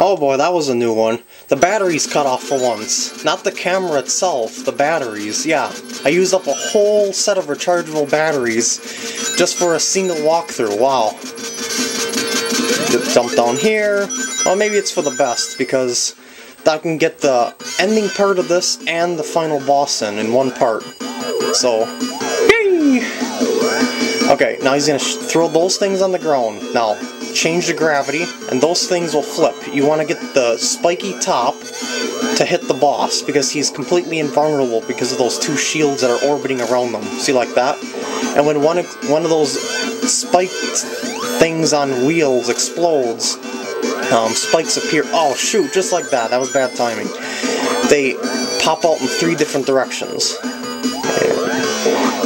Oh boy, that was a new one. The batteries cut off for once. Not the camera itself, the batteries. Yeah, I used up a whole set of rechargeable batteries just for a single walkthrough. Wow. Jump down here. Well, maybe it's for the best because I can get the ending part of this and the final boss in in one part. So, yay! Okay, now he's gonna throw those things on the ground. Now, change the gravity, and those things will flip. You want to get the spiky top to hit the boss, because he's completely invulnerable because of those two shields that are orbiting around them. See, like that? And when one, of, one of those spiked things on wheels explodes, um, spikes appear. Oh, shoot, just like that. That was bad timing. They pop out in three different directions.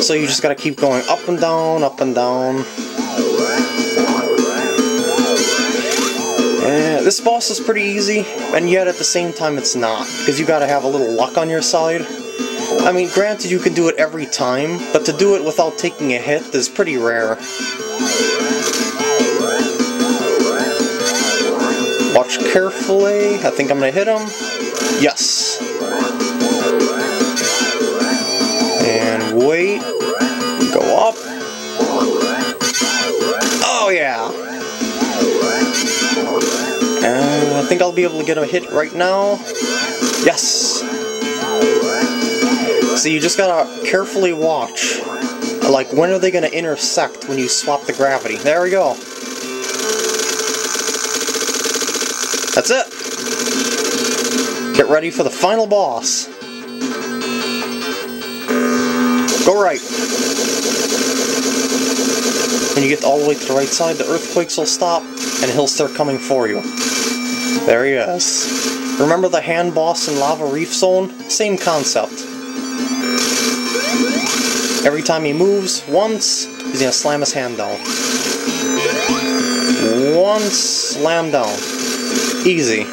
So you just gotta keep going up and down, up and down. Yeah, this boss is pretty easy, and yet at the same time it's not, because you gotta have a little luck on your side. I mean, granted you can do it every time, but to do it without taking a hit is pretty rare. Watch carefully, I think I'm gonna hit him. Yes. And wait, go up. Oh yeah! I think I'll be able to get a hit right now. Yes! So you just gotta carefully watch. Like, when are they gonna intersect when you swap the gravity? There we go. That's it! Get ready for the final boss. Go right. When you get all the way to the right side, the earthquakes will stop, and he'll start coming for you. There he is. Remember the hand boss in Lava Reef Zone? Same concept. Every time he moves, once, he's gonna slam his hand down. Once, slam down. Easy.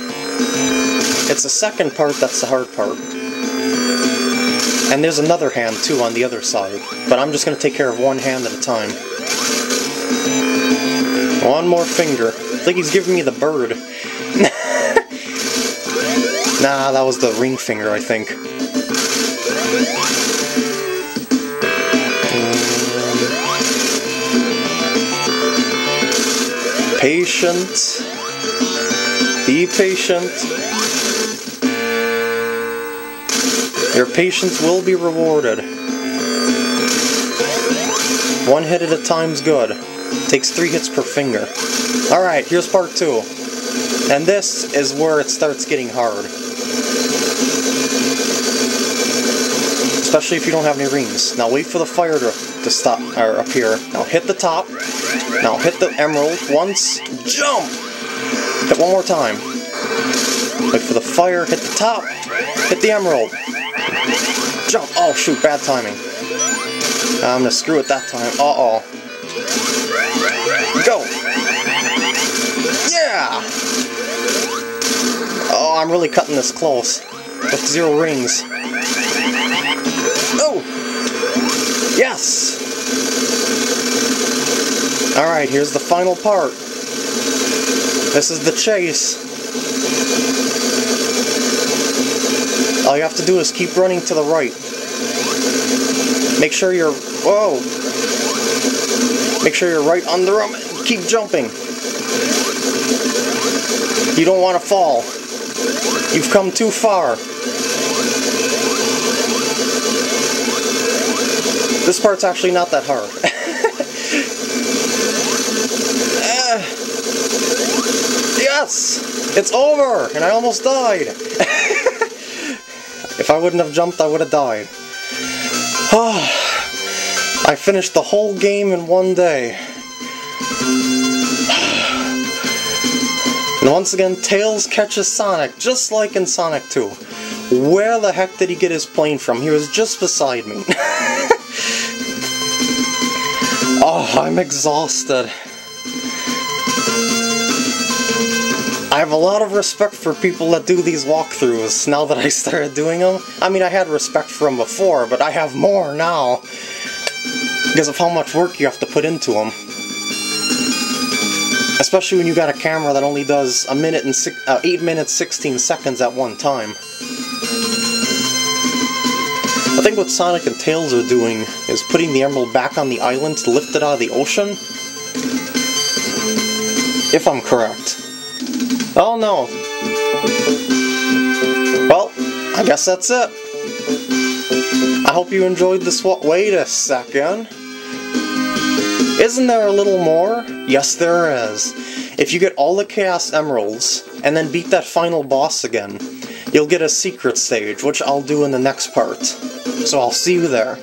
It's the second part that's the hard part. And there's another hand too on the other side, but I'm just gonna take care of one hand at a time. One more finger. I think he's giving me the bird. nah, that was the ring finger, I think. Um, patient. Be patient. Your patience will be rewarded. One hit at a time's good. Takes three hits per finger. Alright, here's part two. And this is where it starts getting hard. Especially if you don't have any rings. Now wait for the fire to, to stop, or appear. Now hit the top. Now hit the emerald once. Jump! Hit one more time. Wait for the fire, hit the top, hit the emerald. Jump! Oh shoot, bad timing. I'm gonna screw it that time. Uh-oh. Go! Yeah! I'm really cutting this close. With zero rings. Oh! Yes! Alright, here's the final part. This is the chase. All you have to do is keep running to the right. Make sure you're... Whoa! Make sure you're right under them. Keep jumping. You don't want to fall. You've come too far. This part's actually not that hard. uh, yes! It's over! And I almost died! if I wouldn't have jumped, I would have died. I finished the whole game in one day. And once again, Tails catches Sonic, just like in Sonic 2. Where the heck did he get his plane from? He was just beside me. oh, I'm exhausted. I have a lot of respect for people that do these walkthroughs now that I started doing them. I mean, I had respect for them before, but I have more now. Because of how much work you have to put into them. Especially when you got a camera that only does a minute and six, uh, 8 minutes 16 seconds at one time. I think what Sonic and Tails are doing is putting the emerald back on the island to lift it out of the ocean. If I'm correct. Oh no. Well, I guess that's it. I hope you enjoyed this. Wait a second. Isn't there a little more? Yes, there is. If you get all the Chaos Emeralds, and then beat that final boss again, you'll get a secret stage, which I'll do in the next part. So I'll see you there.